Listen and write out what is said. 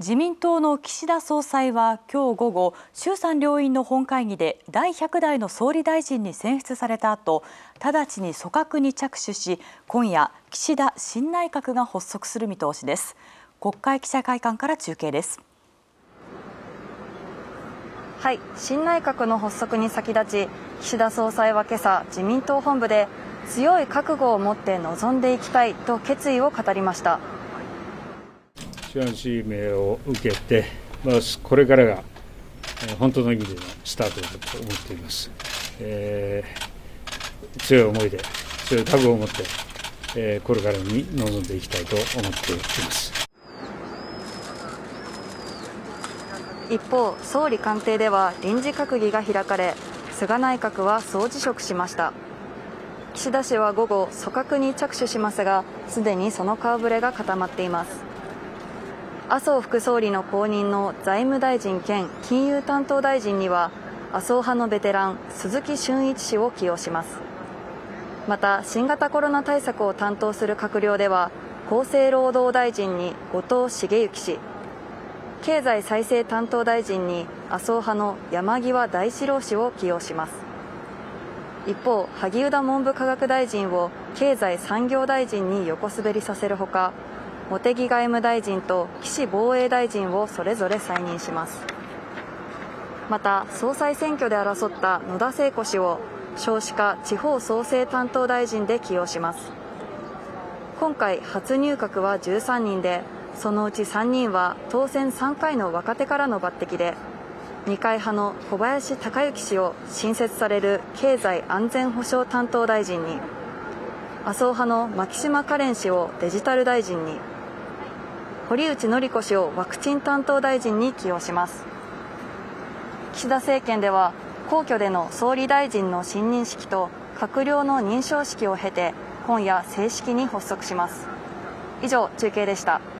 自民党の岸田総裁は今日午後衆参両院の本会議で第100代の総理大臣に選出された後直ちに組閣に着手し今夜岸田新内閣が発足する見通しです。国会記者会館から中継です。はい新内閣の発足に先立ち岸田総裁は今朝自民党本部で強い覚悟を持って臨んでいきたいと決意を語りました。主案指名を受けて、まあ、これからが本当の意味でのスタートだと思っています。えー、強い思いで、強い覚悟を持って、えー、これからに臨んでいきたいと思っています。一方、総理官邸では臨時閣議が開かれ、菅内閣は総辞職しました。岸田氏は午後、組閣に着手しますが、すでにその顔ぶれが固まっています。麻生副総理の後任の財務大臣兼金融担当大臣には麻生派のベテラン鈴木俊一氏を起用します。また新型コロナ対策を担当する閣僚では厚生労働大臣に後藤茂之氏。経済再生担当大臣に麻生派の山際大志郎氏を起用します。一方萩生田文部科学大臣を経済産業大臣に横滑りさせるほか茂木外務大臣と岸防衛大臣をそれぞれ再任します。また総裁選挙で争った野田聖子氏を少子化地方創生担当大臣で起用します。今回初入閣は13人でそのうち3人は当選3回の若手からの抜擢で二階派の小林鷹之氏を新設される経済安全保障担当大臣に麻生派の牧島かれん氏をデジタル大臣に堀内詔子氏をワクチン担当大臣に起用します。岸田政権では皇居での総理大臣の信任式と閣僚の認証式を経て今夜正式に発足します。以上中継でした。